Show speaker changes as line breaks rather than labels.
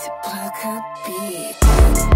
To se a beat.